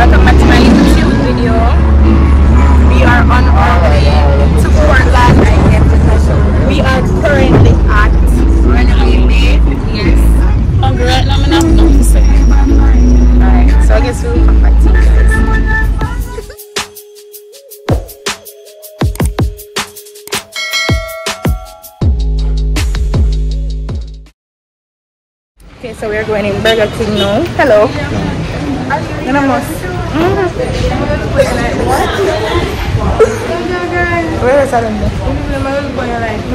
Welcome back to my YouTube video. We are on our way to Portland. We are currently at Runaway Bay. Yes. Hungry right now, I'm not say. Alright, so I guess we'll come back to you guys. Okay, so we are going in Burger King now. Hello. Ganamos. Where is there?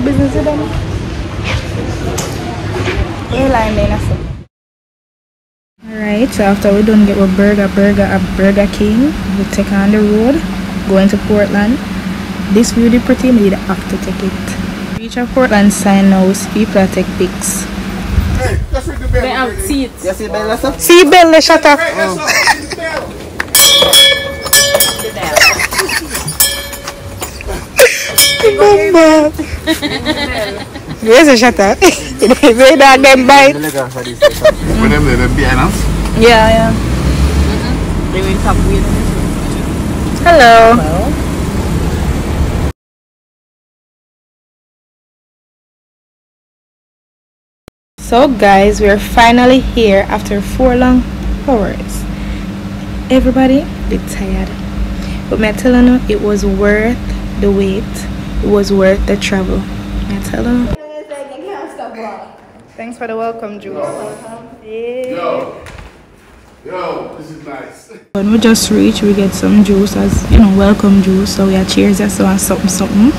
Business is done. Where then I. Alright, so after we done get a burger burger at Burger King, we take on the road, going to Portland. This is pretty, we have to take it. Reach a Portland sign now, people take pics. They have seats. You see Bella, sir? See Bella, shut up. Hey, let's ring the bell. Mama. Where's the shutter? They don't get bite. When them there, them behind us. Yeah, yeah. They will top with. Hello. So guys, we're finally here after four long hours. Everybody, they tired. But me telling you, it was worth the wait. It was worth the travel. Me telling you. Thanks for the welcome, Jules. Yeah. Yo. Yo, this is nice. When we just reach, we get some juice as you know, welcome juice. So we are cheers as so and something something.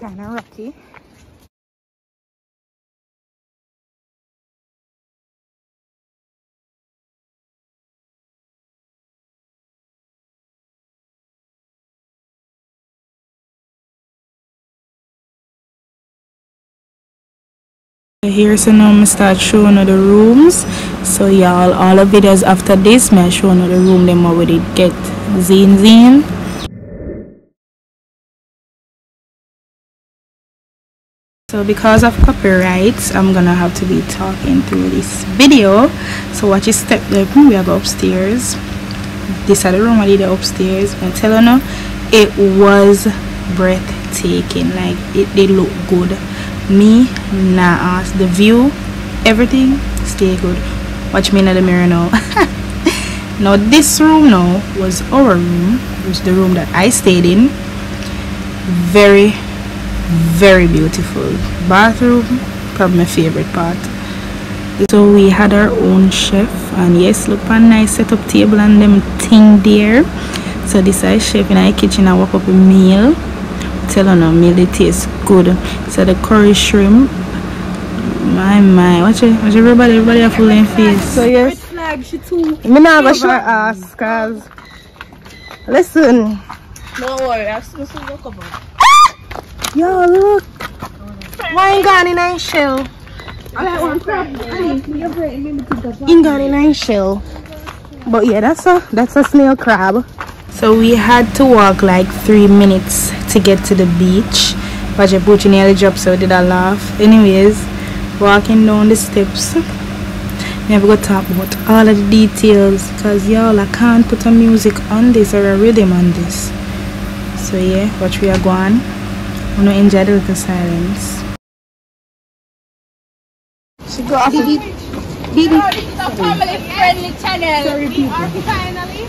Kinda rocky. Here so now I start showing the rooms. So y'all all the videos after this I showing you the room them already get zine zine. So because of copyrights, I'm gonna have to be talking through this video. So watch your step there. Hmm, we are upstairs. This is the room I did upstairs. I'm telling you, it was breathtaking. Like it did look good. Me, nah uh, ask the view, everything stay good. Watch me in the mirror now. now this room now was our room. It was the room that I stayed in. Very very beautiful bathroom probably my favorite part so we had our own chef and yes look a nice setup table and them thing there so this is chef in our kitchen I walk up a meal tell her no meal it tastes good. So the curry shrimp my my watch it watch everybody everybody have full in face so yes. Flag, she too. me not go share ass cause listen. Don't worry, I've seen some look about. yo look. Why gone in a shell? I like one crab. in gone in a shell. But yeah that's a that's a snail crab. So we had to walk like three minutes to get to the beach. But your boot nearly dropped so did I laugh. Anyways walking down the steps. Never got talk about all of the details because y'all I can't put a music on this or a rhythm on this. So yeah watch we are going. I'm gonna enjoy the little silence. She go off Sorry, it's a family friendly channel. Sorry, we are finally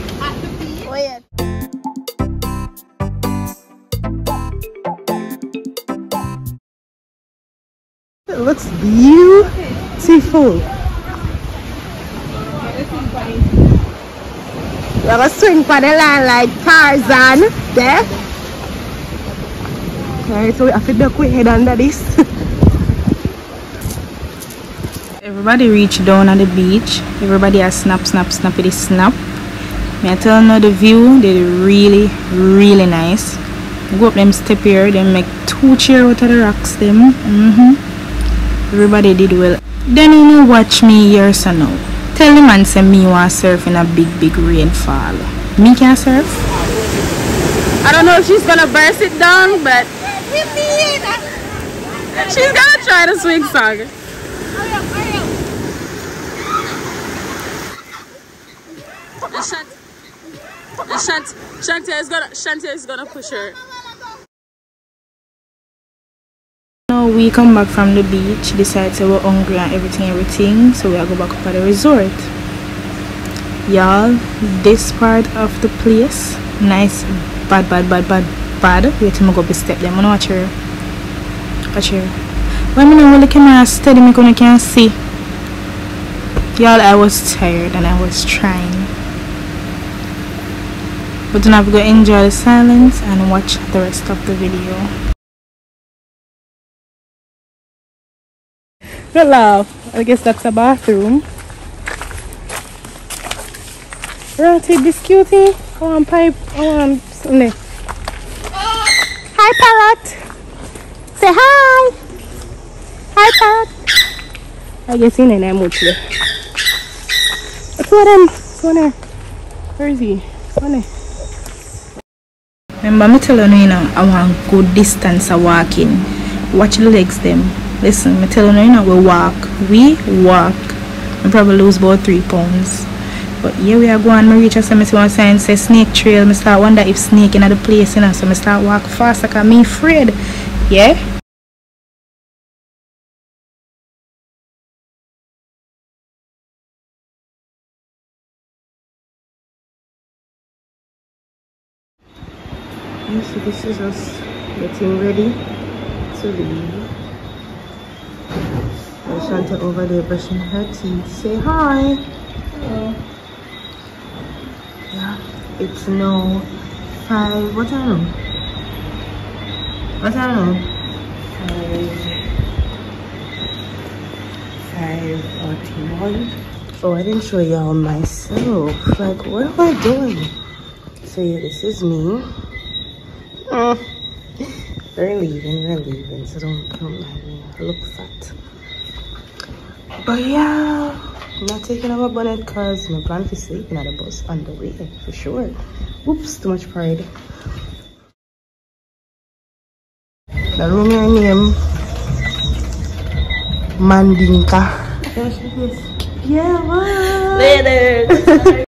looks beautiful. We're gonna swing for the line like Tarzan. There. Alright, so we have to duck head under this. Everybody reach down on the beach. Everybody has snap, snap, snappity snap. Me I tell you the view, They're really, really nice. Go up them step here, they make two chair out of the rocks them. hmm Everybody did well. Then you know watch me here so now. Tell the man say me want surf in a big big rainfall. Me can surf? I don't know if she's gonna burst it down, but she's gonna try to swing song. Shant, and Shant, Shante is gonna Shante is gonna push her. We come back from the beach, decide to we're hungry and everything, everything, so we are go back up at the resort. Y'all, this part of the place, nice, bad, bad, bad, bad, bad. Wait till me go up step them. I'm gonna watch her. Watch her. When me know the camera steady, me gonna can't see. Y'all, I was tired and I was trying. But then I've got to enjoy the silence and watch the rest of the video. Good love. I guess that's a bathroom. This cutie. I want pipe. I want something. Hi, parrot. Say hi. Hi, parrot. I guess in there much there. Two of them. Two of them. Where is he? One there. Remember me telling you, you know, I want good distance of walking. Watch the legs them. Listen, me telling you, you know, we walk. We walk. I probably lose about three pounds. But here we are going, I reach and I see one sign say snake trail. I start wonder if snake in other place, you know, so I start walk faster because I'm afraid. Yeah? So this is us getting ready to leave. There's Shanta over there brushing her teeth. Say hi. Hello. Yeah, it's no five. What time? What time? Five. Five forty-one. Oh, I didn't show y'all myself. Like, what am I doing? So yeah, this is me. Mm. We're leaving, we're leaving, so don't, don't mind me. I look fat. But yeah, I'm not taking off my bonnet because my plan for sleeping at the bus on the way, for sure. Oops, too much pride. The room your name, Mandinka. Yeah, what? Later.